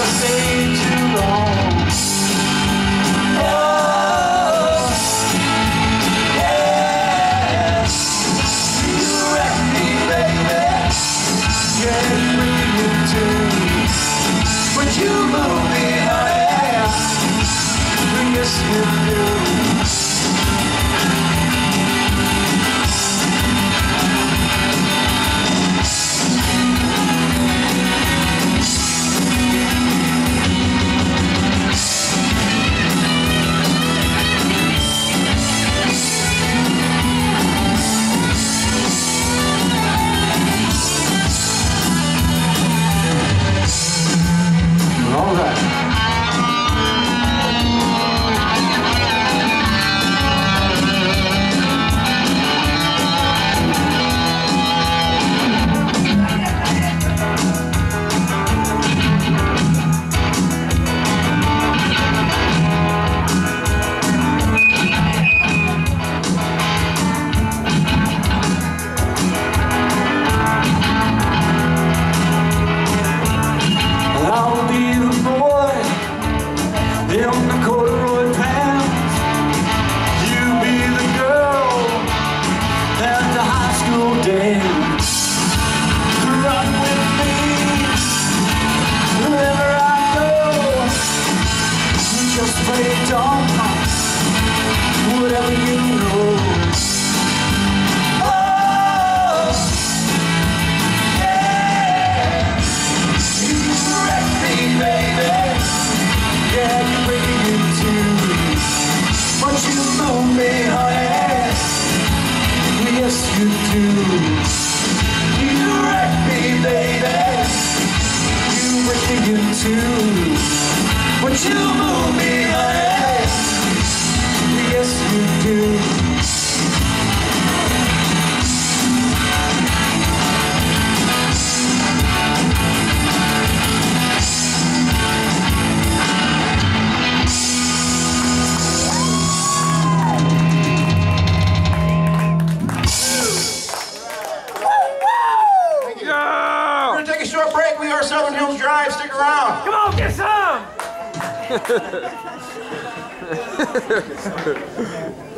I stayed too long but it don't mind Whatever you know. Oh, yeah. You wreck me, baby. Yeah, you me But you me, honey. Yes, you do. You wreck me, baby. You me you move me away? Some!